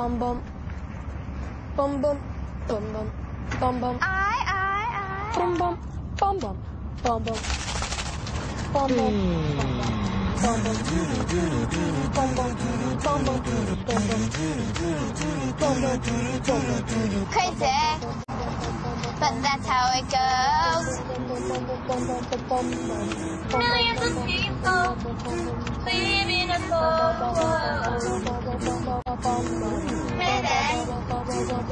bum bum, bum bum, bum bum, bum bum, I, I, I. bum bum, bum bum, bum bum, bum bum, bum bum, bum bum, bum bum, bum bum, bum bum, bum bum. Crazy. But that's how it goes. Millions of people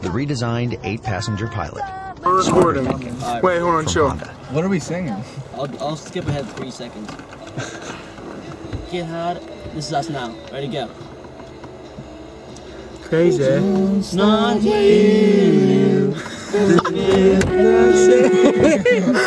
The redesigned eight passenger pilot. We're recording. Wait, hold on, from chill. Honda. What are we singing? I'll, I'll skip ahead three seconds. Get hard. This is us now. Ready, go. Crazy. It's not you.